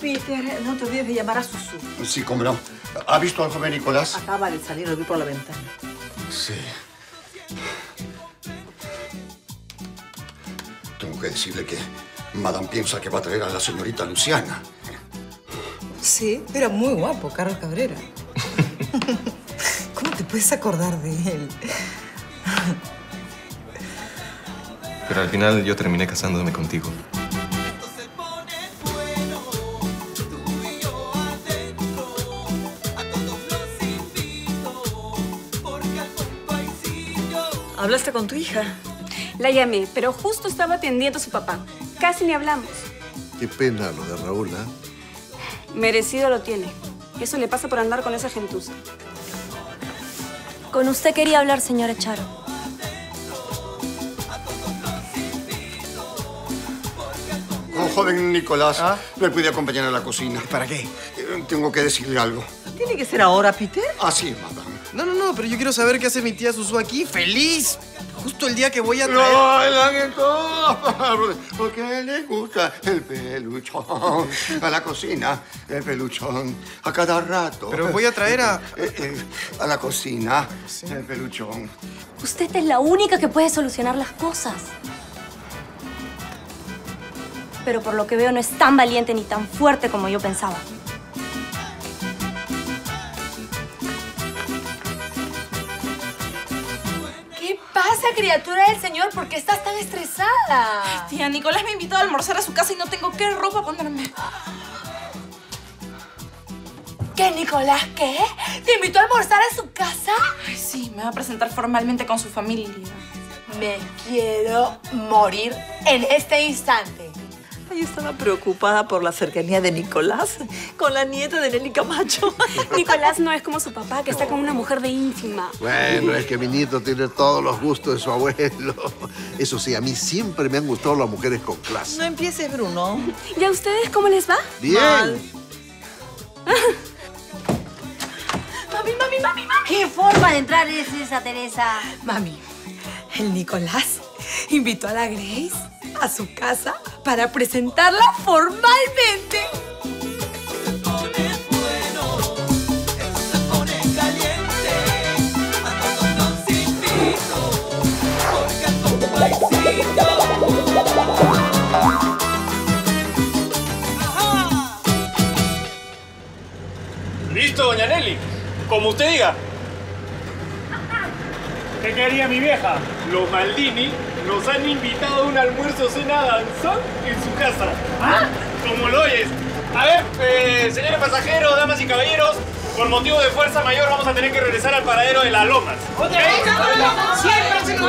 Peter, no te olvides de llamar a Susu. Sí, cómo no. ¿Ha visto al joven Nicolás? Acaba de salir, lo vi por la ventana. Sí. Tengo que decirle que Madame piensa que va a traer a la señorita Luciana. Sí, era muy guapo, Carlos Cabrera. ¿Cómo te puedes acordar de él? Pero al final yo terminé casándome contigo. ¿Hablaste con tu hija? La llamé, pero justo estaba atendiendo a su papá. Casi ni hablamos. Qué pena lo de Raúl, ¿ah? Merecido lo tiene. Eso le pasa por andar con esa gentuza. Con usted quería hablar, señora Charo. Con joven Nicolás me puede acompañar a la cocina. ¿Para qué? Eh, Tengo que decirle algo. ¿Tiene que ser ahora, Peter? Así, madame. No, no, no, pero yo quiero saber qué hace mi tía Susu aquí, feliz. Justo el día que voy a traer... No, el ángel, porque le gusta el peluchón. A la cocina, el peluchón. A cada rato. Pero voy a traer a... Eh, eh, a la cocina, el peluchón. Usted es la única que puede solucionar las cosas. Pero por lo que veo no es tan valiente ni tan fuerte como yo pensaba. ¿Qué pasa, criatura del señor? ¿Por qué estás tan estresada? Tía, Nicolás me invitó a almorzar a su casa y no tengo qué ropa ponerme. ¿Qué, Nicolás? ¿Qué? ¿Te invitó a almorzar a su casa? Ay, sí, me va a presentar formalmente con su familia. Me quiero morir en este instante. Yo estaba preocupada por la cercanía de Nicolás con la nieta de Nelly Camacho. Nicolás no es como su papá, que está con una mujer de ínfima. Bueno, es que mi nieto tiene todos los gustos de su abuelo. Eso sí, a mí siempre me han gustado las mujeres con clase. No empieces, Bruno. ¿Y a ustedes cómo les va? Bien. Mami, mami, mami, mami. ¿Qué forma de entrar es esa, Teresa? Mami, el Nicolás invitó a la Grace a su casa para presentarla formalmente. Listo, doña Nelly. Como usted diga. ¿Qué quería mi vieja? Los Maldini nos han invitado a un almuerzo cena danzón en su casa. ¿Ah? Como lo oyes. A ver, eh, señores pasajeros, damas y caballeros, por motivo de fuerza mayor vamos a tener que regresar al paradero de las lomas. ¡Siempre se lo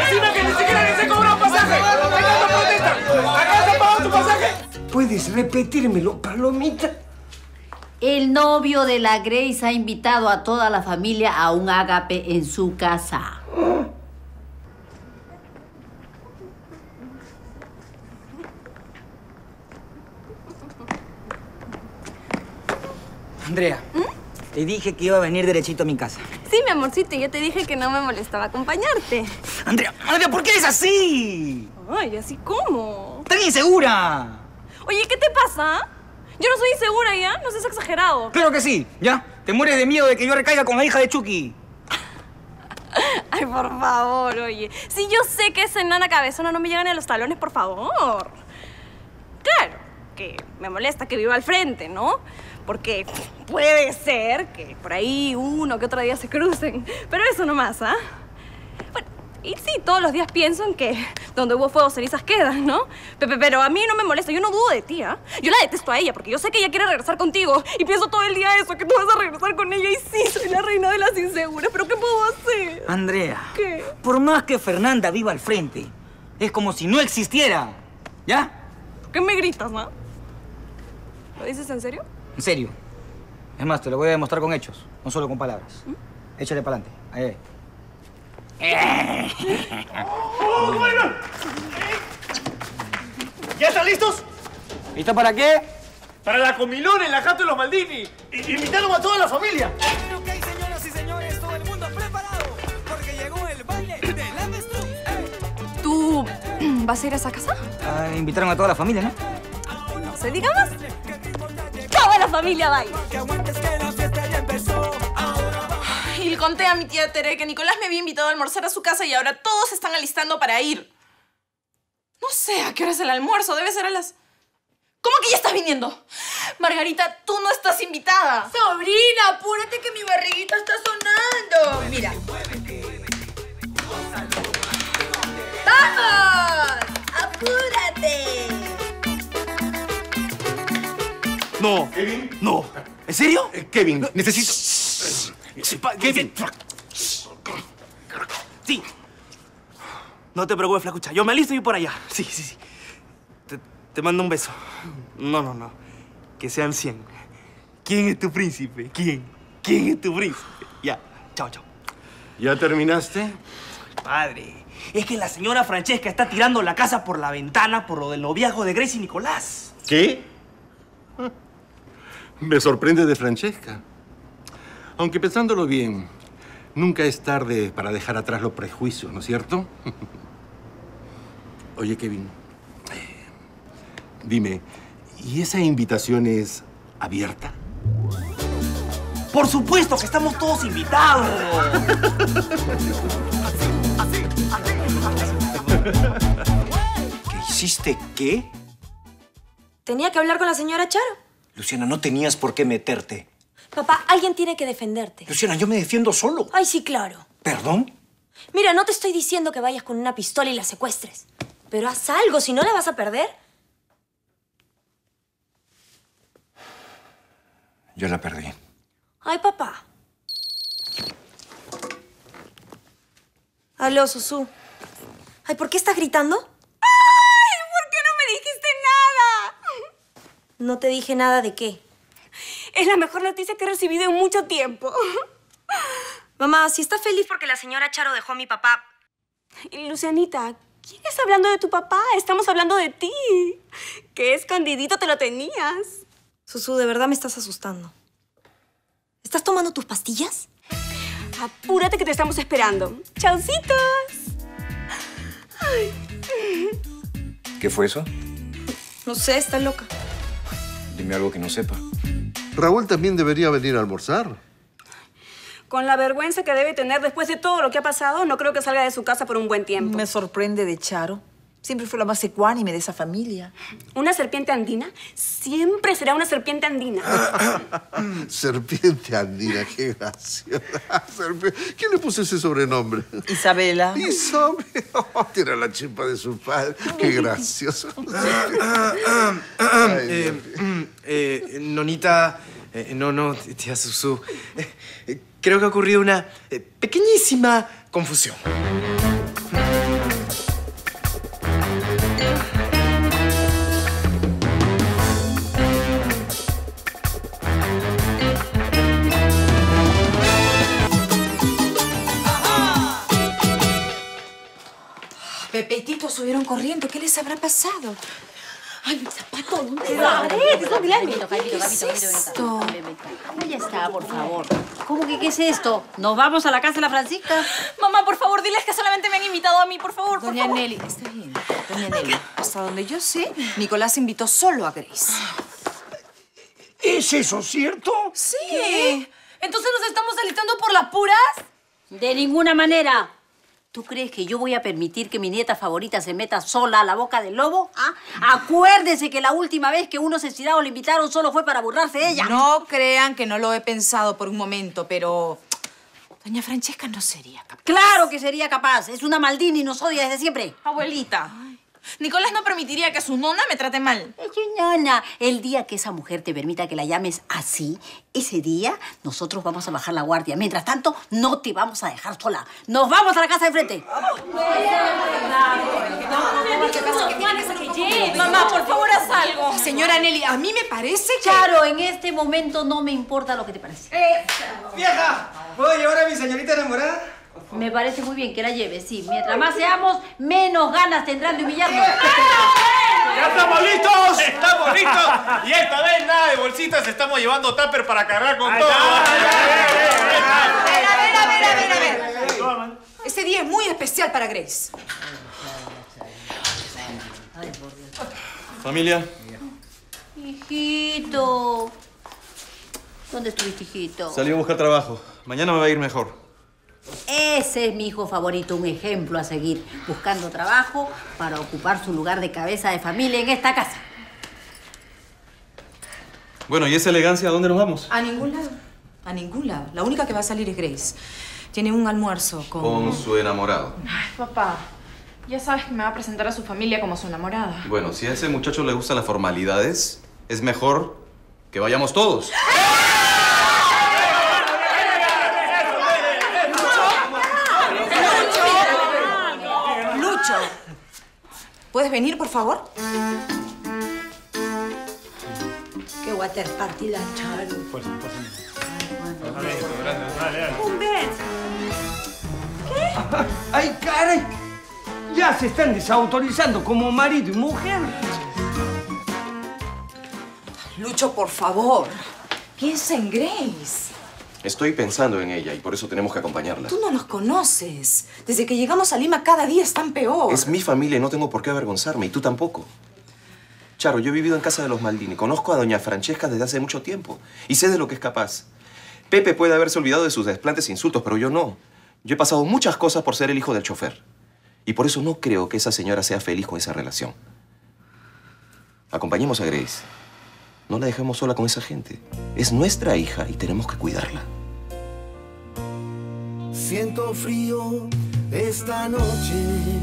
Encima que ni siquiera les he cobrado pasaje. ¿Acaso protestan? ¿Acaso han pagado tu pasaje? ¿Puedes repetírmelo, Palomita? El novio de la Grace ha invitado a toda la familia a un ágape en su casa. Andrea, te dije que iba a venir derechito a mi casa. Sí, mi amorcito, yo te dije que no me molestaba acompañarte. Andrea, Andrea, ¿por qué eres así? Ay, ¿así cómo? ¡Estás insegura! Oye, ¿qué te pasa? Yo no soy insegura, ¿ya? No seas exagerado. Claro que sí, ¿ya? Te mueres de miedo de que yo recaiga con la hija de Chucky. Ay, por favor, oye. Si yo sé que esa enana cabezona no me llega ni a los talones, por favor. Claro, que me molesta que viva al frente, ¿no? Porque puede ser que por ahí uno que otro día se crucen. Pero eso nomás, ¿ah? Bueno, y sí, todos los días pienso en que donde hubo fuego cenizas quedan, ¿no? Pepe, pero a mí no me molesta, yo no dudo de ti, ¿ah? Yo la detesto a ella porque yo sé que ella quiere regresar contigo y pienso todo el día eso, que tú vas a regresar con ella y sí, soy la reina de las inseguras, pero ¿qué puedo hacer? Andrea, ¿Qué? por más que Fernanda viva al frente, es como si no existiera. ¿Ya? ¿Por qué me gritas, no? ¿Lo dices en serio? En serio. Es más, te lo voy a demostrar con hechos, no solo con palabras. Échale para adelante. Ahí, ahí. ¡Oh, bueno! ¿Ya están listos? ¿Listo para qué? Para la comilón en la jato de los Maldini. I- Invitaron a toda la familia. Ok, señoras y señores, todo el mundo preparado, porque llegó el baile del avestruz. Tú ¿Vas a ir a esa casa? Ah, invitaron a toda la familia, ¿no? No se diga más. Toda la familia va a ir. Y le conté a mi tía Tere que Nicolás me había invitado a almorzar a su casa y ahora todos se están alistando para ir. No sé a qué hora es el almuerzo, debe ser a las... ¿Cómo que ya estás viniendo? Margarita, tú no estás invitada. Sobrina, apúrate que mi barriguita está sonando. Mira. ¡Vamos! ¡Apúrate! No. ¿Kevin? No. ¿En serio? Kevin, necesito. Kevin. Sí. No te preocupes, flacucha. Yo me alisto y por allá. Sí, sí, sí. Te, te mando un beso. No, no, no. Que sean 100. ¿Quién es tu príncipe? ¿Quién? ¿Quién es tu príncipe? Ya. Chao, chao. ¿Ya terminaste? Padre, es que la señora Francesca está tirando la casa por la ventana por lo del noviazgo de Grace y Nicolás. ¿Qué? Me sorprende de Francesca. Aunque pensándolo bien, nunca es tarde para dejar atrás los prejuicios, ¿no es cierto? Oye, Kevin, dime, ¿y esa invitación es abierta? Por supuesto que estamos todos invitados. ¿Qué hiciste qué? Tenía que hablar con la señora Charo. Luciana, no tenías por qué meterte. Papá, alguien tiene que defenderte. Luciana, yo me defiendo solo. Ay, sí, claro. ¿Perdón? Mira, no te estoy diciendo que vayas con una pistola y la secuestres. Pero haz algo, si no la vas a perder. Yo la perdí. Ay, papá. Aló, Susu. Ay, ¿por qué estás gritando? ¡Ay! ¿Por qué no me dijiste nada? No te dije nada de qué. Es la mejor noticia que he recibido en mucho tiempo. Mamá, si estás feliz porque la señora Charo dejó a mi papá. Y Lucianita, ¿quién está hablando de tu papá? Estamos hablando de ti. Qué escondidito te lo tenías. Susu, de verdad me estás asustando. ¿Estás tomando tus pastillas? Apúrate que te estamos esperando. ¡Chaucitos! Ay. ¿Qué fue eso? No sé, está loca. Dime algo que no sepa. Raúl también debería venir a almorzar. Con la vergüenza que debe tener después de todo lo que ha pasado, no creo que salga de su casa por un buen tiempo. Me sorprende de Charo. Siempre fue la más ecuánime de esa familia. Una serpiente andina siempre será una serpiente andina. Serpiente andina, qué graciosa. ¿Quién le puso ese sobrenombre? Isabela. Isabel. Oh, tiene la chimpa de su padre. Qué gracioso. Ay, Eh, eh, nonita, eh, no, no, tía Susu. Eh, eh, creo que ha ocurrido una eh, pequeñísima confusión. Pepe y Tito subieron corriendo. ¿Qué les habrá pasado? Ay, mi zapato, ¿dónde va? eso, ¿Qué es esto? Ven, Ya está, por favor. ¿Cómo que qué es esto? ¿Nos vamos a la casa de la Francisca? Mamá, por favor, diles que solamente me han invitado a mí, por favor, por Doña favor. Nelly, está bien. Doña Nelly, hasta donde yo sé, Nicolás invitó solo a Grace. ¿Es eso cierto? Sí. Entonces nos estamos alistando por las puras. De ninguna manera. ¿Tú crees que yo voy a permitir que mi nieta favorita se meta sola a la boca del lobo? ¿Ah? Acuérdese que la última vez que unos estirado le invitaron solo fue para burlarse de ella. No crean que no lo he pensado por un momento, pero... Doña Francesca no sería capaz. Claro que sería capaz. Es una maldina y nos odia desde siempre. Abuelita. Nicolás no permitiría que su nona me trate mal. Ñaña, el día que esa mujer te permita que la llames así, ese día nosotros vamos a bajar la guardia. Mientras tanto, no te vamos a dejar sola. Nos vamos a la casa de frente. Mamá, por favor, haz algo. Señora Nelly, a mí me parece que... Claro, en este momento no me importa lo que te parece. ¡Vieja! ¿Puedo llevar a mi señorita enamorada? Me parece muy bien que la lleves, sí. Mientras más seamos, menos ganas tendrán de humillarnos. ¡Ya estamos listos! ¡Estamos listos! Y esta vez nada de bolsitas, estamos llevando tupper para cargar con todo. A ver, a ver, a ver, a ver, a ver. Este día es muy especial para Grace. Familia, Hijito. ¿Dónde estuviste, hijito? salí a buscar trabajo. Mañana me va a ir mejor. Ese es mi hijo favorito, un ejemplo a seguir, buscando trabajo para ocupar su lugar de cabeza de familia en esta casa. Bueno, ¿y esa elegancia a dónde nos vamos? A ningún lado. A ningún lado. La única que va a salir es Grace. Tiene un almuerzo con... Con su enamorado. Ay, papá. Ya sabes que me va a presentar a su familia como su enamorada. Bueno, si a ese muchacho le gustan las formalidades, es mejor que vayamos todos. Lucho. ¿Puedes venir, por favor? Qué water party la Charo. Un beso. ¡Ay, caray! Ya se están desautorizando como marido y mujer. Lucho, por favor. Piensa en Grace. Estoy pensando en ella y por eso tenemos que acompañarla. Tú no los conoces. Desde que llegamos a Lima cada día están peor. Es mi familia y no tengo por qué avergonzarme, y tú tampoco. Charo, yo he vivido en casa de los Maldini. Conozco a doña Francesca desde hace mucho tiempo y sé de lo que es capaz. Pepe puede haberse olvidado de sus desplantes e insultos, pero yo no. Yo he pasado muchas cosas por ser el hijo del chofer. Y por eso no creo que esa señora sea feliz con esa relación. Acompañemos a Grace. No la dejemos sola con esa gente. Es nuestra hija y tenemos que cuidarla. Siento frío esta noche.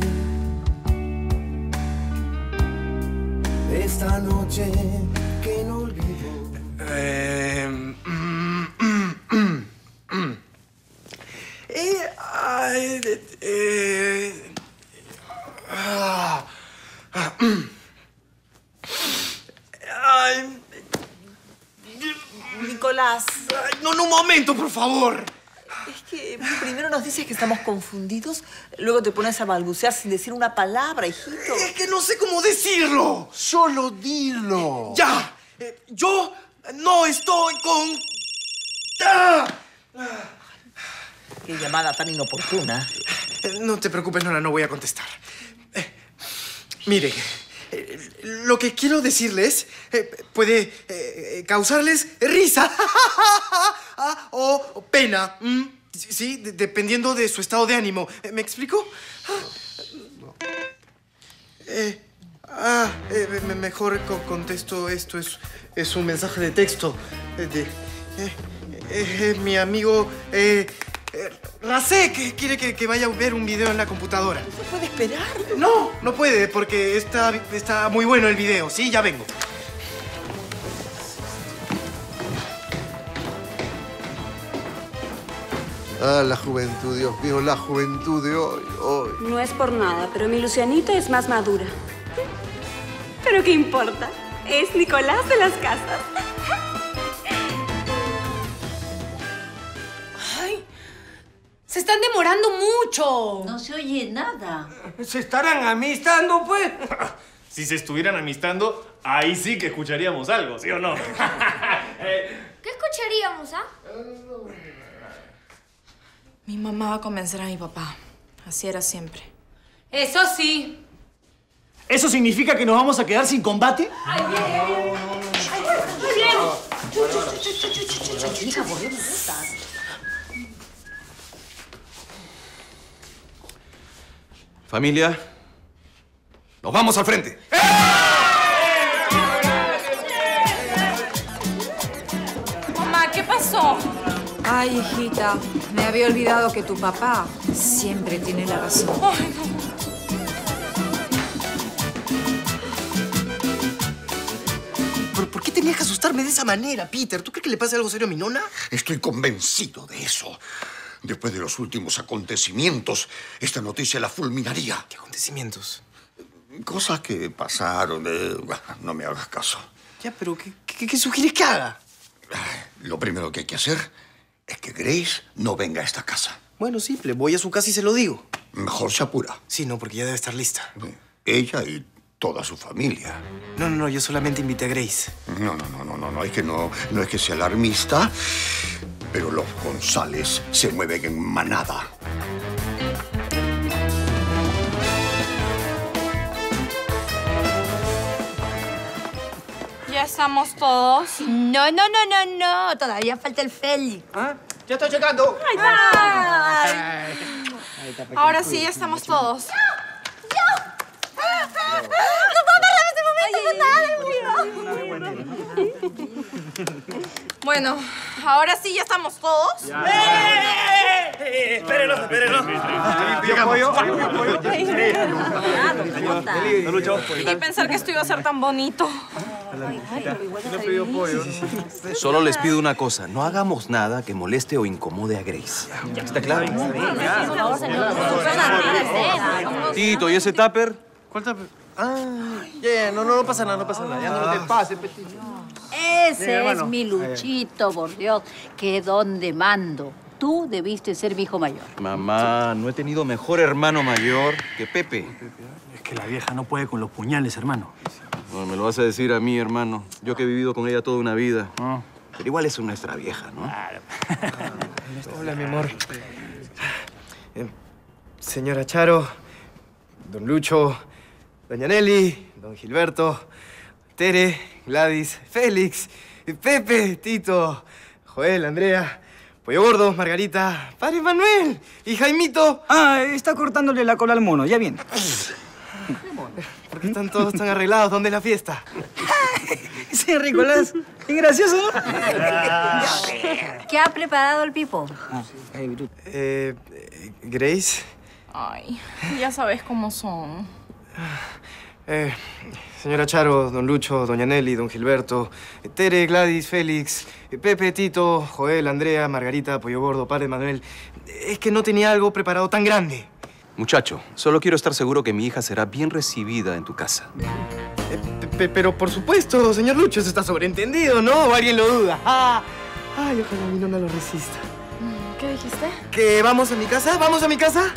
Esta noche que no olvido. Eh, mm, mm, mm, mm. Eh, ay, eh, ah, ah, mm. Ay, Nicolás. ay, no, no, un momento, por favor. Es que primero nos dices que estamos confundidos, luego te pones a balbucear sin decir una palabra, hijito. Es que no sé cómo decirlo. Solo dilo. Ya. eh, yo no estoy con... ¡Ah! Qué llamada tan inoportuna. No te preocupes, Nora, no voy a contestar. Eh, mire, eh, lo que quiero decirles eh, puede eh, causarles risa ah, o, o pena, ¿m? sí, de- dependiendo de su estado de ánimo. Eh, ¿Me explico? Ah, eh, ah, eh, me- mejor co- contesto esto. Es, es un mensaje de texto eh, de mi amigo Rasek que quiere que, que vaya a ver un video en la computadora. ¿Se puede esperar? No, no puede porque está, está muy bueno el video. Sí, ya vengo. Ah, la juventud, Dios mío, la juventud de hoy, hoy. No es por nada, pero mi Lucianita es más madura. ¿Pero qué importa? Es Nicolás de las Casas. ¡Ay! Se están demorando mucho. No se oye nada. ¿Se estarán amistando, pues? Si se estuvieran amistando, ahí sí que escucharíamos algo, ¿sí o no? ¿Qué escucharíamos, ah? Mi mamá va a convencer a mi papá. Así era siempre. Eso sí. ¿Eso significa que nos vamos a quedar sin combate? Hija, ¿por qué me gustas? Familia, nos vamos al frente. Ay, hijita, me había olvidado que tu papá siempre tiene la razón. ¿Pero por qué tenías que asustarme de esa manera, Peter? ¿Tú crees que le pase algo serio a mi nona? Estoy convencido de eso. Después de los últimos acontecimientos, esta noticia la fulminaría. ¿Qué acontecimientos? Cosas que pasaron. eh, no me hagas caso. Ya, pero ¿qué, qué, qué sugieres que haga? Lo primero que hay que hacer es que Grace no venga a esta casa. Bueno, simple. Voy a su casa y se lo digo. Mejor se apura. Sí, no, porque ya debe estar lista. Ella y toda su familia. No, no, no, yo solamente invité a Grace. No, no, no, no, no, no, es que no, no es que sea alarmista, pero los González se mueven en manada. Ya estamos todos. No, no, no, no, no. Todavía falta el Félix. ¿Ah? Ya estoy llegando. Ay, Ahora sí, ya estamos todos. Bueno, ahora sí ya estamos todos. ¡Eh! Espérenos, espérenos. pollo? Y pensar que esto iba a ser tan bonito. Solo les pido una cosa. No hagamos nada que moleste o incomode a Grace. ¿Está claro? Tito, ¿y ese tupper? ¿Cuál tupper? Ah, no, no, no pasa nada, no pasa nada. Ya no te pases, Petit. Ese es mi Luchito, por Dios, que donde mando. Tú debiste ser mi hijo mayor. Mamá, no he tenido mejor hermano mayor que Pepe. Es que la vieja no puede con los puñales, hermano. No, me lo vas a decir a mí, hermano. Yo que he vivido con ella toda una vida. Pero igual es nuestra vieja, ¿no? Hola, mi amor. Eh, señora Charo, don Lucho, doña Nelly, don Gilberto, Tere, Gladys, Félix, Pepe, Tito, Joel, Andrea, Pollo Gordo, Margarita, Padre Manuel y Jaimito. Ah, está cortándole la cola al mono, ya bien. ¿Por qué están todos tan arreglados? ¿Dónde es la fiesta? Sí, Nicolás. Qué gracioso. ¿Qué ha preparado el Pipo? Eh, Grace, Ay, ya sabes cómo son. eh, señora Charo, don Lucho, doña Nelly, don Gilberto, Tere, Gladys, Félix, Pepe, Tito, Joel, Andrea, Margarita, Pollo Gordo, Padre Manuel. Es que no tenía algo preparado tan grande. Muchacho, solo quiero estar seguro que mi hija será bien recibida en tu casa. Pe- pero por supuesto, señor Lucho, eso está sobreentendido, ¿no? ¿O alguien lo duda? Ah, ay, ojalá mi nona lo resista. ¿Qué dijiste? ¿Que vamos a mi casa? ¿Vamos a mi casa?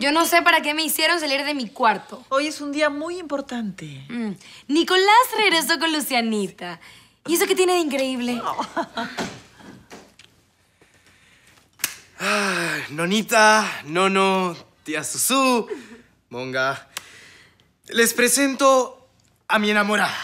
Yo no sé para qué me hicieron salir de mi cuarto. Hoy es un día muy importante. Mm. Nicolás regresó con Lucianita. ¿Y eso qué tiene de increíble? Ay, nonita, nono, tía Susú, monga. Les presento a mi enamorada.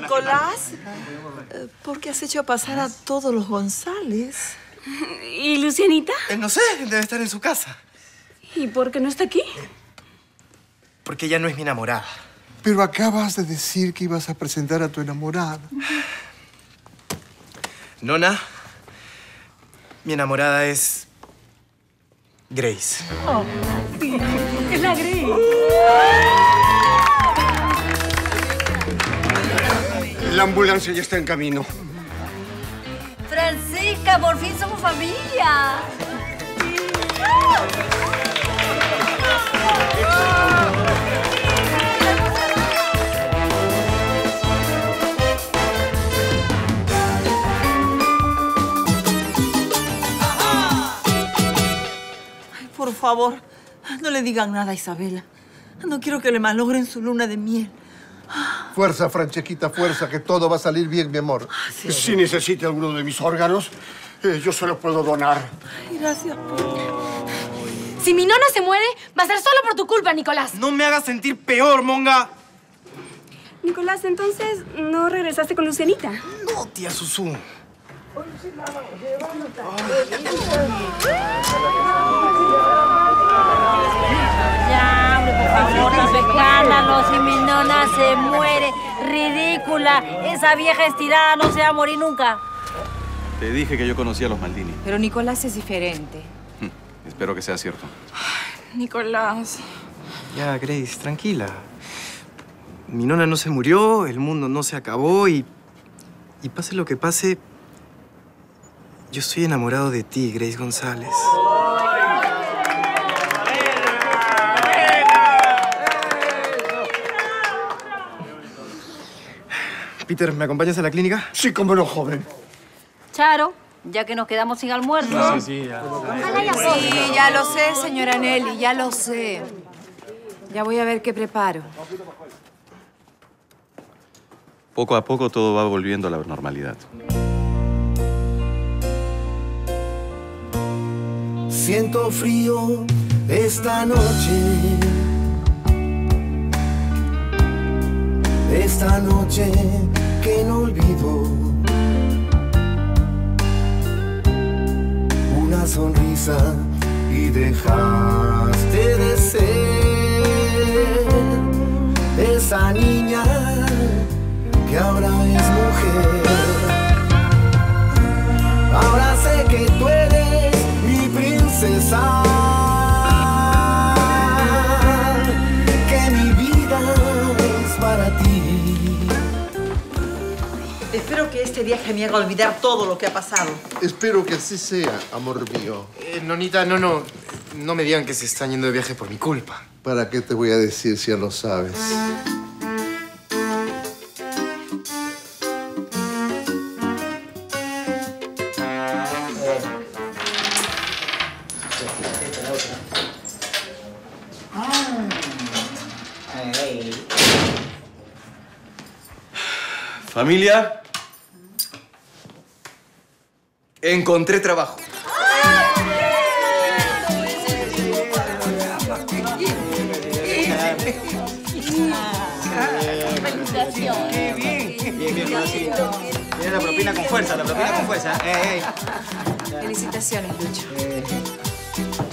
Nicolás, eh, ¿por qué has hecho pasar a todos los González? ¿Y Lucianita? Eh, no sé, debe estar en su casa. ¿Y por qué no está aquí? Porque ella no es mi enamorada. Pero acabas de decir que ibas a presentar a tu enamorada. Nona, mi enamorada es Grace. Es la Grace. La ambulancia ya está en camino. Francisca, por fin somos familia. Ay, por favor, no le digan nada a Isabela. No quiero que le malogren su luna de miel. Fuerza, Franchequita, fuerza, que todo va a salir bien, mi amor. Si necesita alguno de mis órganos, eh, yo se los puedo donar. Ay, Gracias por... Si mi nona se muere, va a ser solo por tu culpa, Nicolás. No me hagas sentir peor, monga. Nicolás, entonces, ¿no regresaste con Lucianita? No, tía Susú. Ya, hombre, por favor, no se escándalo. Si mi nona se muere, ridícula. Esa vieja estirada no se va a morir nunca. Te dije que yo conocía a los Maldini. Pero Nicolás es diferente. Espero que sea cierto. Nicolás. Ya, Grace, tranquila. Mi nona no se murió, el mundo no se acabó y... Y pase lo que pase, yo estoy enamorado de ti, Grace González. Peter, ¿me acompañas a la clínica? Sí, cómo no, joven. Charo, ya que nos quedamos sin almuerzo. sí, ya. Sí, ya lo sé, señora Nelly, ya lo sé. Ya voy a ver qué preparo. Poco a poco todo va volviendo a la normalidad. Siento frío esta noche. Esta noche que no olvido. Una sonrisa y dejaste de ser este viaje me haga olvidar todo lo que ha pasado. Espero que así sea, amor mío. Eh, nonita, no, no. No me digan que se están yendo de viaje por mi culpa. ¿Para qué te voy a decir si ya lo sabes? Familia. Encontré trabajo. Qué bien. Bien, bien. Tiene la propina con fuerza, la propina con fuerza. Ey, ey. Felicitaciones, Lucho. En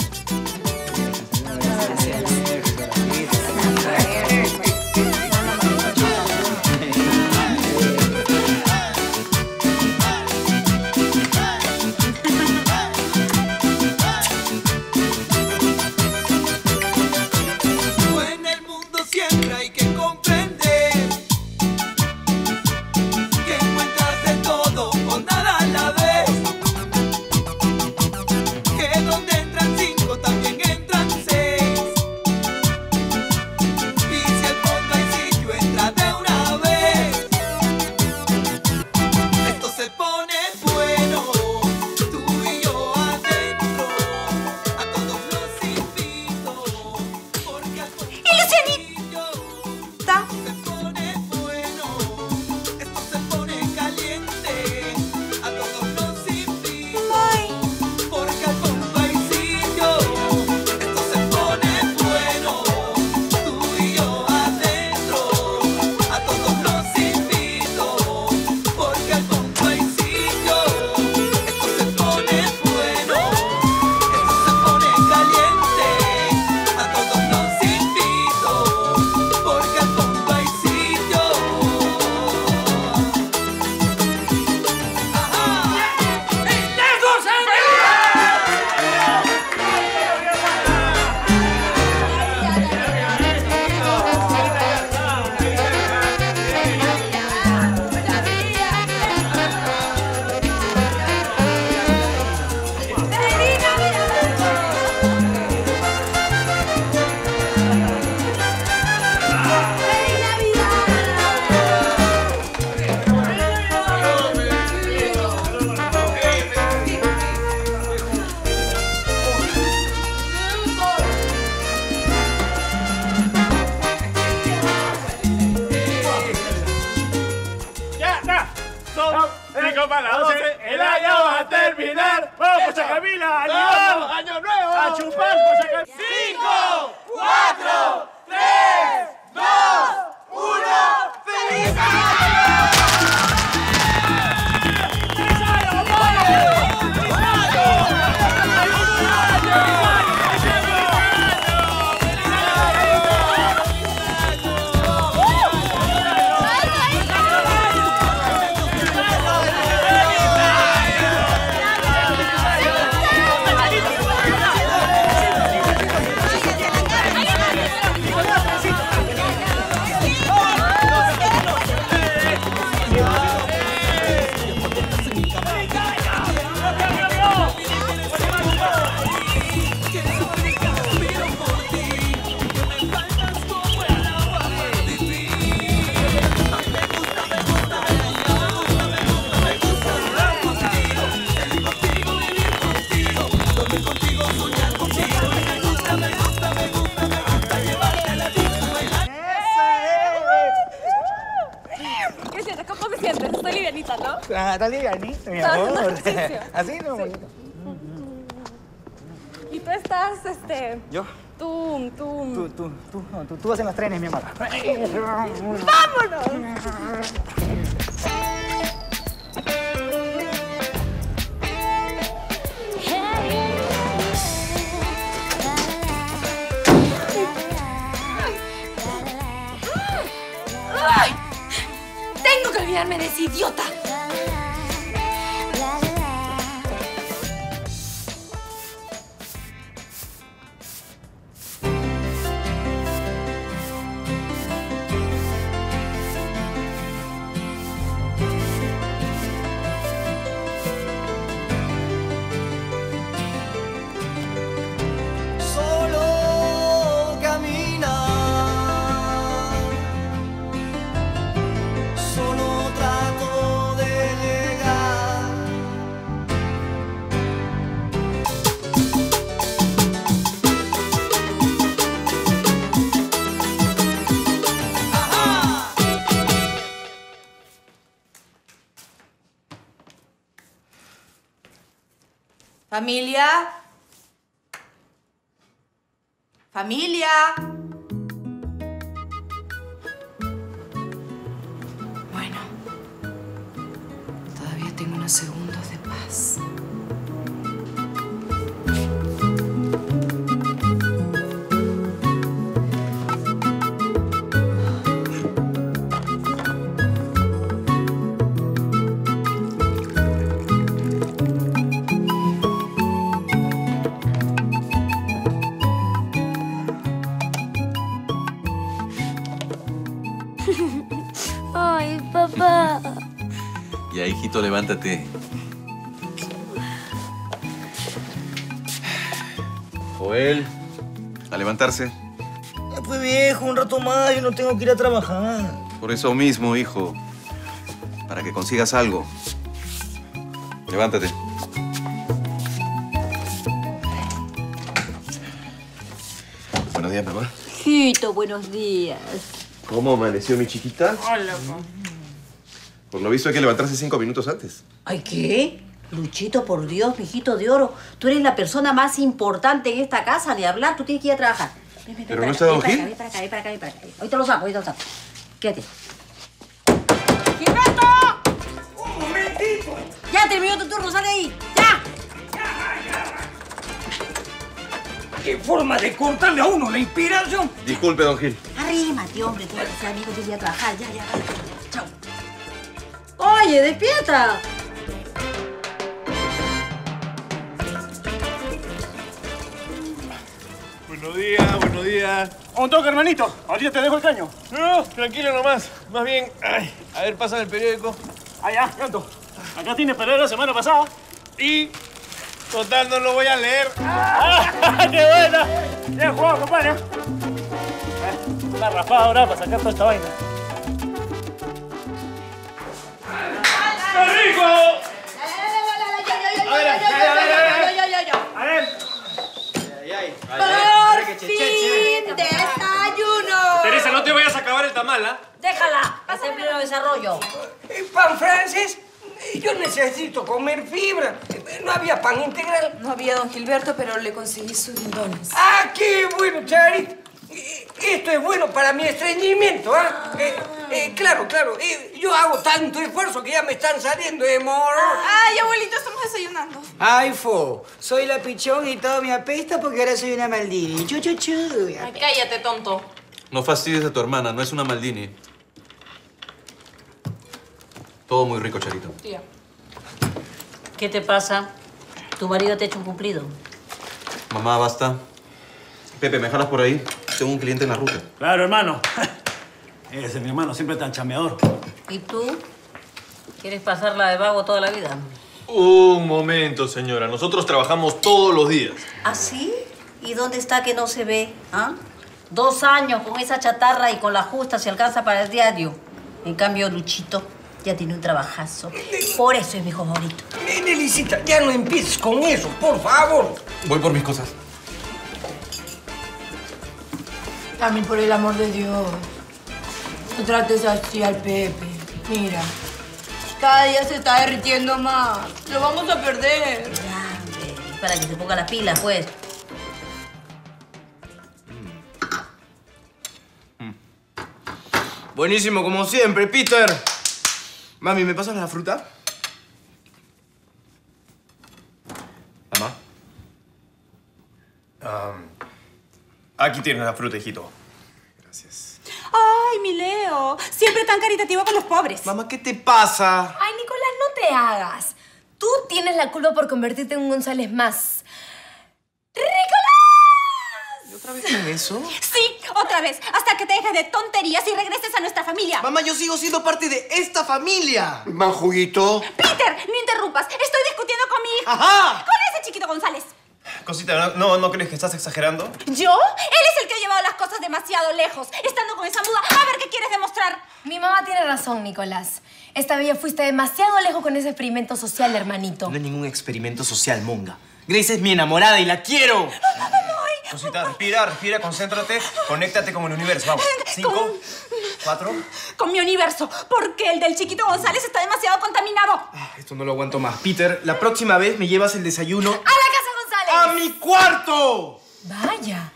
Está livianito, mi amor. Así, no, bonito. Y tú estás, este... Yo. Tú, tú... Tú, tú, tú, no, tú, tú vas en los trenes, mi amor. ¡Vámonos! ¡Ay! Tengo que olvidarme de ese idiota. Familia. Familia. Bueno, todavía tengo unos segundos de paz. Ya, hijito, levántate. Joel, a levantarse. Pues viejo, un rato más, yo no tengo que ir a trabajar. Por eso mismo, hijo. Para que consigas algo. Levántate. Buenos días, mamá. Hijito, buenos días. ¿Cómo amaneció mi chiquita? Hola, Por lo visto hay que levantarse cinco minutos antes. ¿Ay qué? Luchito, por Dios, mijito de oro. Tú eres la persona más importante en esta casa, ni hablar. Tú tienes que ir a trabajar. Ven, Pero no está ven Don para Gil. acá, Ven para acá, ven para acá, ven para acá. Ahorita lo saco, ahorita lo saco. Quédate. ¡Un momentito! Ya terminó tu turno, sal de ahí. ¡Ya! ¡Qué forma de cortarle a uno la inspiración! Disculpe, don Gil. Arrímate, hombre. Tú eres amigo, tienes que ir a trabajar. Ya, ya, vale. Oye, despierta. Buenos días, buenos días. Un toque, hermanito. Ahorita te dejo el caño. No, tranquilo nomás. Más bien, ay, a ver, pasa el periódico. Allá, gato. Acá tiene periódico la semana pasada. Y, total, no lo voy a leer. ¡Ah, qué buena! Bien jugado, compadre. Ah, Una raspada ahora para sacar toda esta vaina. Rico! ¡Por fin! ¡Desayuno! Teresa, no te vayas a acabar el tamal, ¿ah? Déjala. Hace pleno desarrollo. ¿Pan francés? Yo necesito comer fibra. No había pan integral. No había don Gilberto, pero le conseguí sus guindones. ¡Ah, qué bueno, Charito! Eh, Esto es bueno para mi estreñimiento, ¿ah? Eh, eh, claro, claro. eh, yo hago tanto esfuerzo que ya me están saliendo de mor. Ay, abuelito, estamos desayunando. Ay, Fo, soy la pichón y todo me apesta porque ahora soy una Maldini. Chu, chu, chu. Ay, cállate, tonto. No fastidies a tu hermana, no es una Maldini. Todo muy rico, Charito. Tía. ¿Qué te pasa? ¿Tu marido te ha hecho un cumplido? Mamá, basta. Pepe, ¿me jalas por ahí? Tengo un cliente en la ruta. Claro, hermano. Ese es mi hermano, siempre tan chameador. ¿Y tú? ¿Quieres pasarla de vago toda la vida? Un momento, señora. Nosotros trabajamos todos los días. ¿Ah, sí? ¿Y dónde está que no se ve? ¿Ah? Dos años con esa chatarra y con la justa se alcanza para el diario. En cambio, Luchito ya tiene un trabajazo. Por eso es mi favorito. Nelicita, ya no empieces con eso, por favor. Voy por mis cosas. También por el amor de Dios. No trates así al Pepe. Mira, Cada día se está derritiendo más. Lo vamos a perder. Es para que se ponga las pilas, pues. Buenísimo, como siempre, Peter. Mami, ¿me pasas la fruta? Aquí tienes la fruta, hijito. Ay, mi Leo. Siempre tan caritativo con los pobres. Mamá, ¿qué te pasa? Ay, Nicolás, no te hagas. Tú tienes la culpa por convertirte en un González más. ¿Otra vez con eso? Sí, otra vez. Hasta que te dejes de tonterías y regreses a nuestra familia. Mamá, yo sigo siendo parte de esta familia. ¿Más juguito? Peter, no interrumpas. Estoy discutiendo con mi hijo. Ajá. Con ese chiquito González. Cosita, ¿no, no, ¿no crees que estás exagerando? ¿Yo? Él es el que ha llevado las cosas demasiado lejos. Estando con esa muda, a ver qué quieres demostrar. Mi mamá tiene razón, Nicolás. Esta vez ya fuiste demasiado lejos con ese experimento social, hermanito. No es ningún experimento social, monga. Grace es mi enamorada y la quiero. Cosita, respira, respira, concéntrate, conéctate con el universo. Vamos. Cinco, cuatro. Con mi universo. Porque el del chiquito González está demasiado contaminado. Esto no lo aguanto más. Peter, la próxima vez me llevas el desayuno ¡A la casa! ¡A mi cuarto! Vaya.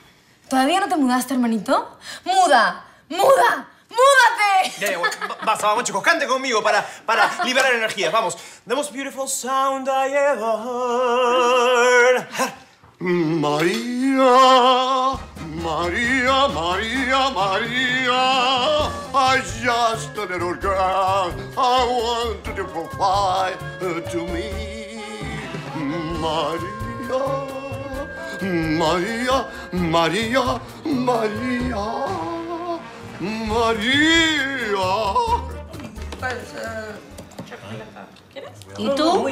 ¿Todavía no te mudaste, hermanito? ¡Muda! ¡Muda! ¡Múdate! Ya, ya, basta, vamos chicos, cante conmigo para, para liberar energías. Vamos. The most beautiful sound I ever heard. María, María, María, María. I just a little girl. I want you to provide to me. María, María, María, María, María. ¿Y tú?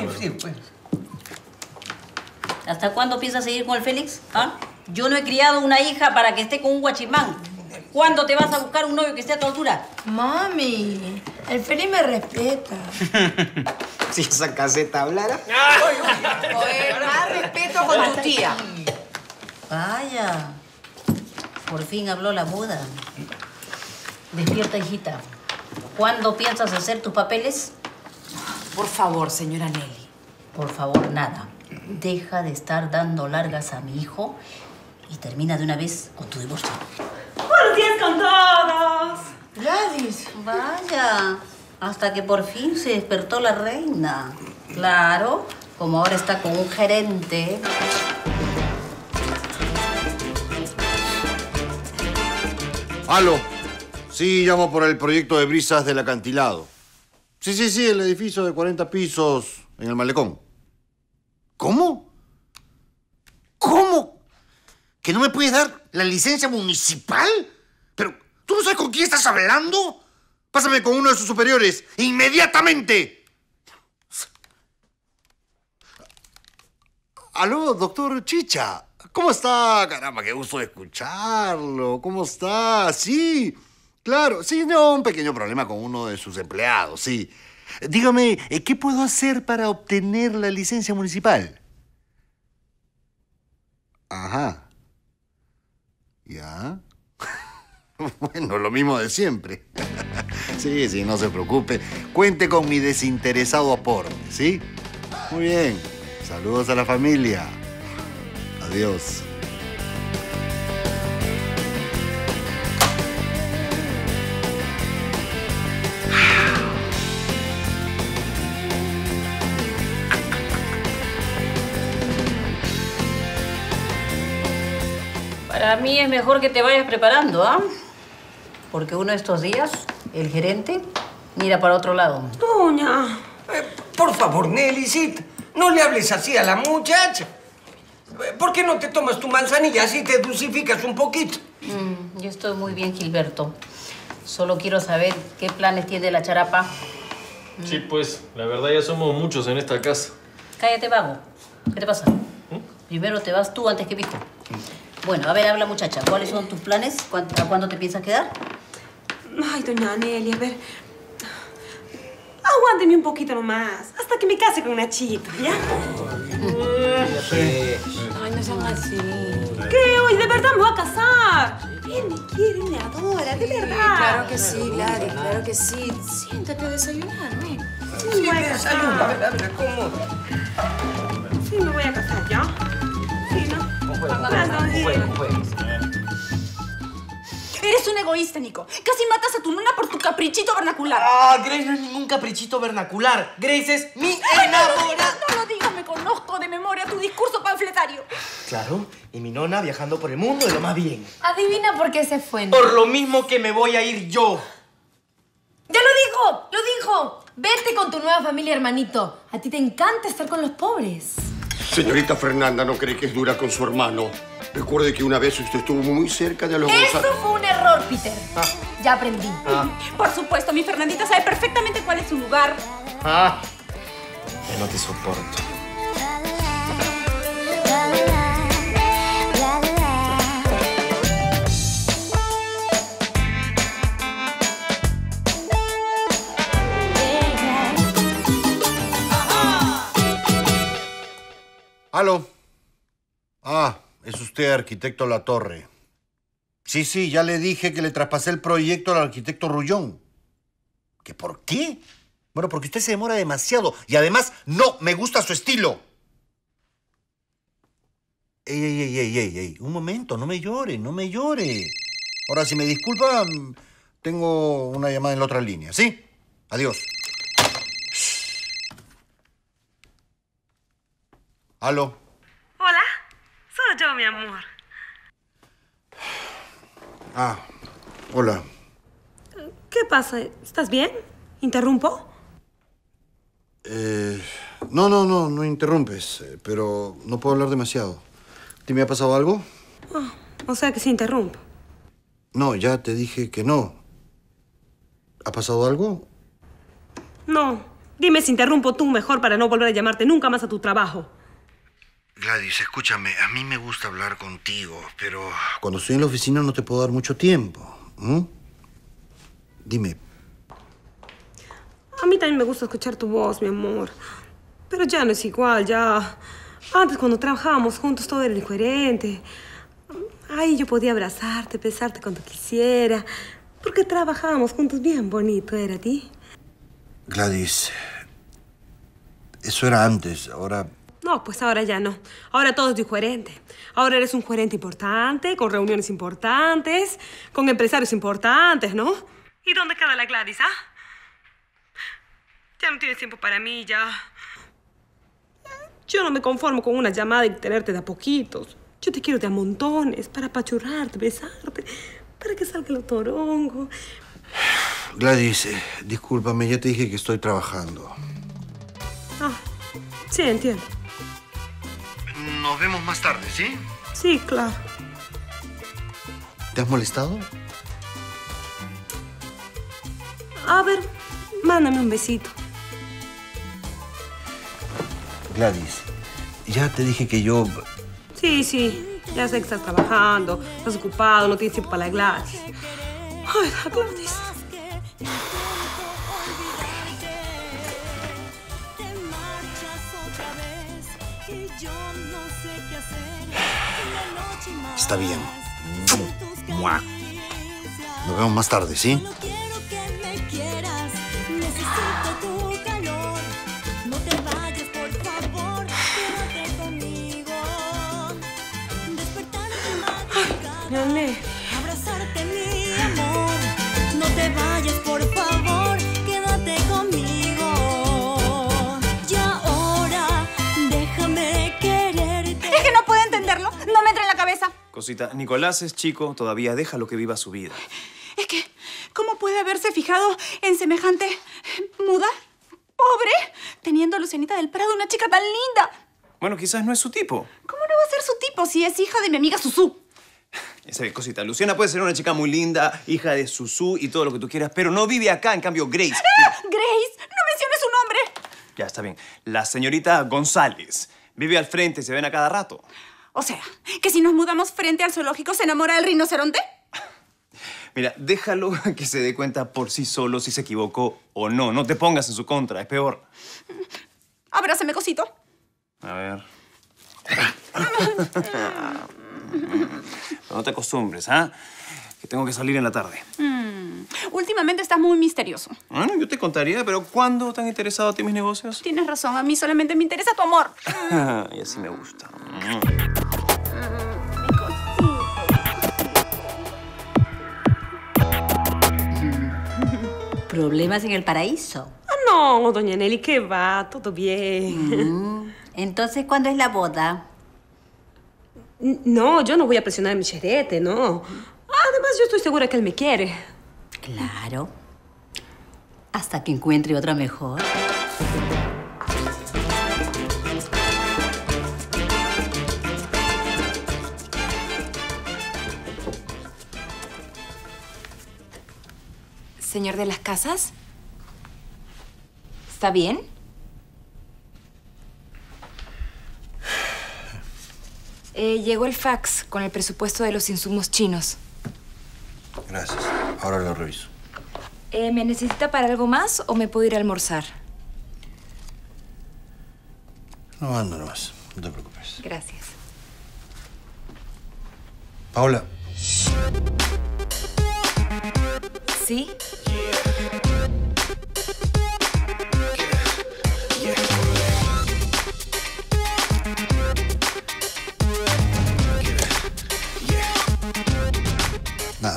¿Hasta cuándo piensas seguir con el Félix? ¿Ah? Yo no he criado una hija para que esté con un guachimán. ¿Cuándo te vas a buscar un novio que esté a tu altura? Mami, el Félix me respeta. Si esa caseta hablara. Oye, más respeto con tu tía. Vaya. Por fin habló la muda. Despierta, hijita. ¿Cuándo piensas hacer tus papeles? Por favor, señora Nelly. Por favor, nada. Deja de estar dando largas a mi hijo y termina de una vez con tu divorcio. Buenos días con todos. Gladys. Vaya. Hasta que por fin se despertó la reina. Claro, como ahora está con un gerente. Aló. Sí, llamo por el proyecto de brisas del acantilado. Sí, sí, sí, el edificio de 40 pisos en el malecón. ¿Cómo? ¿Cómo? ¿Que no me puedes dar la licencia municipal? Pero, ¿tú no sabes con quién estás hablando? Pásame con uno de sus superiores, inmediatamente. Aló, doctor Chicha. ¿Cómo está? Caramba, qué gusto escucharlo. ¿Cómo está? Sí, claro. Sí, no, un pequeño problema con uno de sus empleados, sí. Dígame, eh, ¿qué puedo hacer para obtener la licencia municipal? Ajá. ¿Ya? Bueno, lo mismo de siempre. Sí, sí, no se preocupe. Cuente con mi desinteresado aporte, ¿sí? Muy bien. Saludos a la familia. Adiós. Para mí es mejor que te vayas preparando, ¿ah? Porque uno de estos días, el gerente mira para otro lado. Doña. Eh, por favor, Nellycita, no le hables así a la muchacha. Eh, ¿Por qué no te tomas tu manzanilla así te dulcificas un poquito? Mm, yo estoy muy bien, Gilberto. Solo quiero saber qué planes tiene la charapa. Sí, pues, la verdad ya somos muchos en esta casa. Cállate, vago. ¿Qué te pasa? Primero te vas tú antes que Pico. Bueno, a ver, habla muchacha. ¿Cuáles son tus planes? ¿Cuán- ¿A cuándo te piensas quedar? Ay, doña Nelly, a ver. Aguánteme un poquito nomás. Hasta que me case con una chica, ¿ya? Ay, no sean así. ¿Qué? Hoy de verdad me voy a casar. Él me quiere, me adora, de verdad. Claro que sí, Gladys, claro que sí. Siéntate a desayunar, ven. Sí. A ver, a ver, ¿cómo? Sí, me voy a casar ya. Sí, ¿no? Eres un egoísta, Nico. Casi matas a tu nona por tu caprichito vernacular. Ah, Grace no es ningún caprichito vernacular. Grace es mi no enamorada. no lo digas, me conozco de memoria tu discurso panfletario. Claro, y mi nona viajando por el mundo de lo más bien. Adivina por qué se fue. Por lo mismo que me voy a ir yo. ¡Ya lo dijo! ¡Lo dijo! Vete con tu nueva familia, hermanito. A ti te encanta estar con los pobres. Señorita Fernanda no cree que es dura con su hermano. Recuerde que una vez usted estuvo muy cerca de los Eso fue un error, Peter. Ya aprendí. Por supuesto, mi Fernandita sabe perfectamente cuál es su lugar. Ah. Ya no te soporto. ¿Aló? Ah, es usted arquitecto La Torre. Sí, sí, ya le dije que le traspasé el proyecto al arquitecto Rullón. ¿Que por qué? Bueno, porque usted se demora demasiado y además no me gusta su estilo. Ey, ey, ey, ey, ey, ey, un momento, no me llore, no me llore. Ahora, si me disculpa, tengo una llamada en la otra línea, ¿sí? Adiós. ¿Aló? Hola, soy yo, mi amor. Ah, hola. ¿Qué pasa? ¿Estás bien? ¿Interrumpo? Eh, no, no, no, no interrumpes, eh, pero no puedo hablar demasiado. ¿Te me ha pasado algo? Ah, o sea que sí interrumpo. No, ya te dije que no. ¿Ha pasado algo? No, dime si interrumpo tú mejor para no volver a llamarte nunca más a tu trabajo. Gladys, escúchame, a mí me gusta hablar contigo, pero... Cuando estoy en la oficina no te puedo dar mucho tiempo. ¿m? Dime, A mí también me gusta escuchar tu voz, mi amor. Pero ya no es igual, ya. Antes, cuando trabajábamos juntos, todo era incoherente. Ay, yo podía abrazarte, besarte cuando quisiera. Porque trabajábamos juntos bien bonito, ¿era a ti? Gladys, eso era antes, ahora... No, pues ahora ya no. Ahora todo es diferente. Ahora eres un gerente importante, con reuniones importantes, con empresarios importantes, ¿no? ¿Y dónde queda la Gladys, ah? Ya no tienes tiempo para mí, ya. Yo no me conformo con una llamada y tenerte de a poquitos. Yo te quiero de a montones, para apachurrarte, besarte, para que salga el torongo. Gladys, eh, discúlpame, ya te dije que estoy trabajando. Ah, sí, entiendo. Nos vemos más tarde, ¿sí? Sí, claro. ¿Te has molestado? A ver, mándame un besito. Gladys, ya te dije que yo... Sí, sí. Ya sé que estás trabajando, estás ocupado, no tienes tiempo para la Gladys. Ay, la Gladys. Está bien. Nos vemos más tarde, ¿sí? Nicolás es chico, todavía déjalo que viva su vida. Es que, ¿cómo puede haberse fijado en semejante muda, pobre, teniendo a Lucianita del Prado, una chica tan linda? Bueno, quizás no es su tipo. ¿Cómo no va a ser su tipo si es hija de mi amiga Susu? Esa es cosita. Luciana puede ser una chica muy linda, hija de Susu y todo lo que tú quieras, pero no vive acá. En cambio, Grace. ¡Ah! Grace, no menciones su nombre. Ya está bien. La señorita González vive al frente, se ven a cada rato. O sea, que si nos mudamos frente al zoológico, ¿se enamora del rinoceronte? Mira, déjalo que se dé cuenta por sí solo si se equivocó o no. No te pongas en su contra, es peor. Abrázame, cosito. A ver. No te acostumbres, ¿ah? Que tengo que salir en la tarde. Mm. Últimamente estás muy misterioso. Bueno, yo te contaría, pero ¿cuándo te han interesado a ti mis negocios? Tienes razón, a mí solamente me interesa tu amor. y así me gusta. ¿Problemas en el paraíso? Ah, no, doña Nelly, ¿qué va? Todo bien. Mm. Entonces, ¿cuándo es la boda? No, yo no voy a presionar a mi cherete, no. Además, yo estoy segura que él me quiere. Claro. Hasta que encuentre otra mejor. Señor de las casas. ¿Está bien? Eh, llegó el fax con el presupuesto de los insumos chinos. Gracias. Ahora lo reviso. Eh, ¿Me necesita para algo más o me puedo ir a almorzar? No ando nomás. No te preocupes. Gracias. Paula, ¿Sí?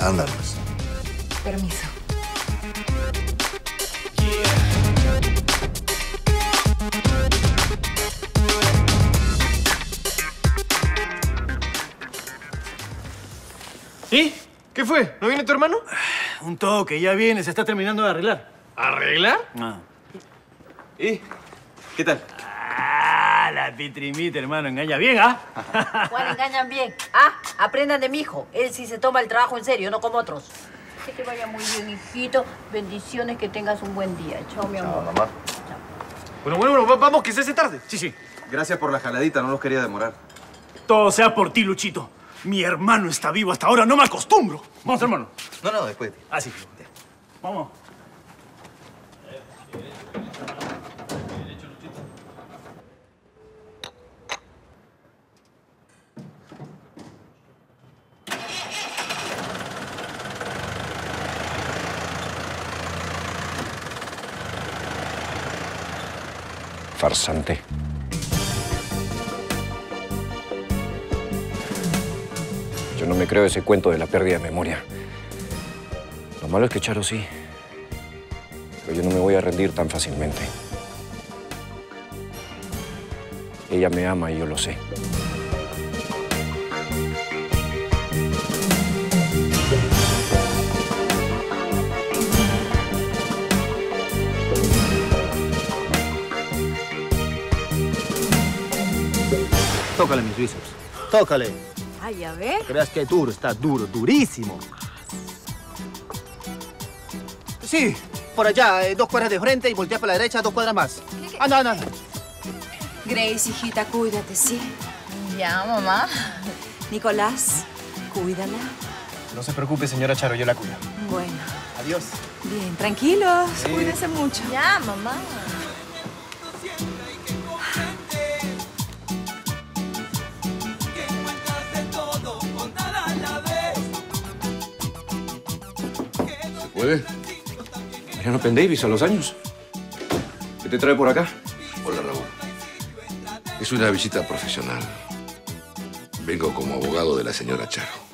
Anda nomás. Permiso. ¿Y? ¿Qué fue? ¿No viene tu hermano? Un toque, ya viene, se está terminando de arreglar. ¿Arreglar? Ah. ¿Y? ¿Qué tal? La pitrimita, hermano, engaña bien, ¿ah? ¿Cuál engañan bien? Ah, aprendan de mi hijo. Él sí se toma el trabajo en serio, no como otros. Que te vaya muy bien, hijito. Bendiciones, que tengas un buen día. Chao, mi amor. mamá. Bueno, bueno, bueno, va- vamos, que se hace tarde. Sí, sí. Gracias por la jaladita, no los quería demorar. Todo sea por ti, Luchito. Mi hermano está vivo hasta ahora, no me acostumbro. Vamos, hermano. No, no, después. Ah, sí. Vamos. Farsante. Yo no me creo ese cuento de la pérdida de memoria. Lo malo es que Charo sí. Pero yo no me voy a rendir tan fácilmente. Ella me ama y yo lo sé. Tócale mis bíceps. Tócale. Ay, a ver. Que veas que duro, está duro, durísimo. Sí, por allá, eh, dos cuadras de frente y voltea para la derecha, dos cuadras más. Anda, anda, anda. Grace, hijita, cuídate, ¿sí? Ya, mamá. Nicolás, cuídala. No se preocupe, señora Charo, yo la cuido. Bueno, Adiós. bien, tranquilos. Sí. Cuídense mucho. Ya, mamá. Puede? Mariano Pendavis, a los años. ¿Qué te trae por acá? Hola, Raúl. Es una visita profesional. Vengo como abogado de la señora Charo.